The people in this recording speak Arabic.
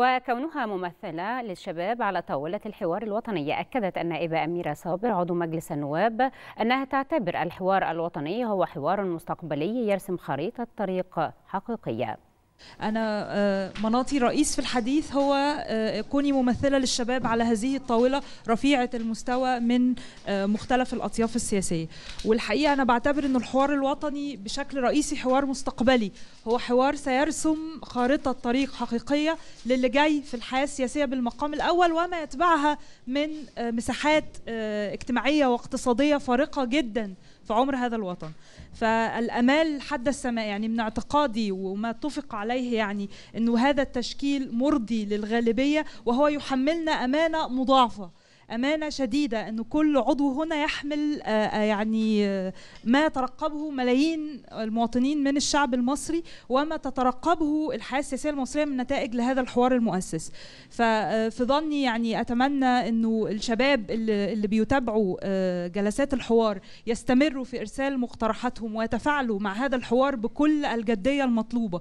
وكونها ممثلة للشباب على طاولة الحوار الوطني أكدت النائبة أميرة صابر عضو مجلس النواب أنها تعتبر الحوار الوطني هو حوار مستقبلي يرسم خريطة طريق حقيقية. أنا مناطي الرئيس في الحديث هو كوني ممثلة للشباب على هذه الطاولة رفيعة المستوى من مختلف الأطياف السياسية. والحقيقة أنا بعتبر أن الحوار الوطني بشكل رئيسي حوار مستقبلي. هو حوار سيرسم خارطة طريق حقيقية للي جاي في الحياة السياسية بالمقام الأول وما يتبعها من مساحات اجتماعية واقتصادية فارقة جدا في عمر هذا الوطن. فالأمال حد السماء يعني من اعتقادي وما اتفق عليه يعني إنه هذا التشكيل مرضي للغالبية وهو يحملنا أمانة مضاعفة أمانة شديدة إنه كل عضو هنا يحمل يعني ما ترقبه ملايين المواطنين من الشعب المصري وما تترقبه الحياة السياسية المصرية من نتائج لهذا الحوار المؤسس. ففي ظني يعني أتمنى إنه الشباب اللي, اللي بيتابعوا جلسات الحوار يستمروا في إرسال مقترحاتهم ويتفاعلوا مع هذا الحوار بكل الجدية المطلوبة.